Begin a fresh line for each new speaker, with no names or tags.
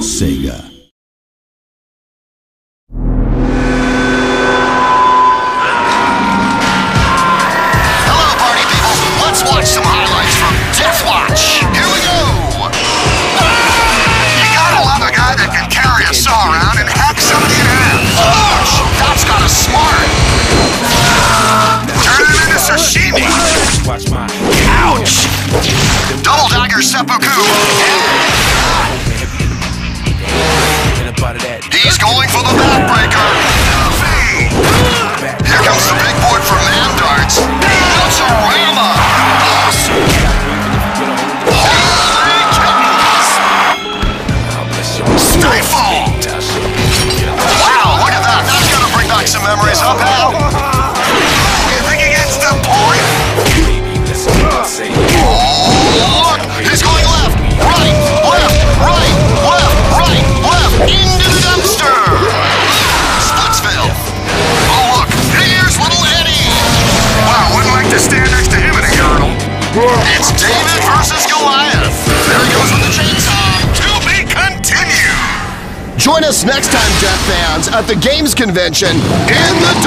Sega.
Hello, party people. Let's watch some highlights from Death Here we go. You gotta love a guy that can carry a saw around and hack somebody. Ouch! That's got a smart. Turn him into sashimi.
My
Ouch! Double dagger seppuku. The point?
baby. Listen to what I say.
Oh, look! He's going left, right, left, right, left, right, left, into the dumpster! Splitsville! Oh, look! Here's little Eddie! Wow, wouldn't like to stand next to him in a urinal. It's David versus Goliath. Join us next time, Death fans, at the Games Convention in the.